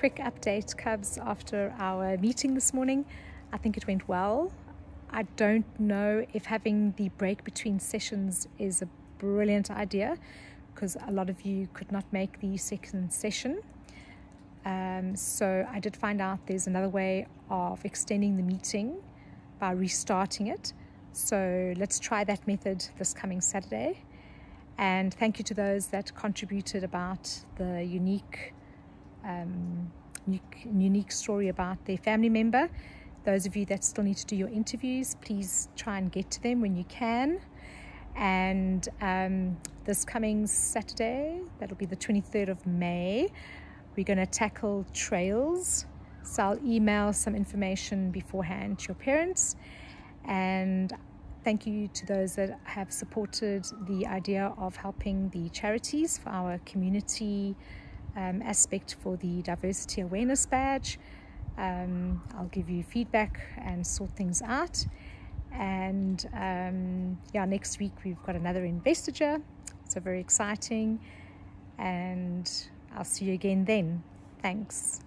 quick update, Cubs, after our meeting this morning. I think it went well. I don't know if having the break between sessions is a brilliant idea because a lot of you could not make the second session. Um, so I did find out there's another way of extending the meeting by restarting it. So let's try that method this coming Saturday. And thank you to those that contributed about the unique, um, unique, story about their family member. Those of you that still need to do your interviews, please try and get to them when you can. And um, this coming Saturday, that'll be the 23rd of May, we're going to tackle trails. So I'll email some information beforehand to your parents. And thank you to those that have supported the idea of helping the charities for our community um, aspect for the diversity awareness badge. Um, I'll give you feedback and sort things out. And um, yeah, next week we've got another investiture, so very exciting. And I'll see you again then. Thanks.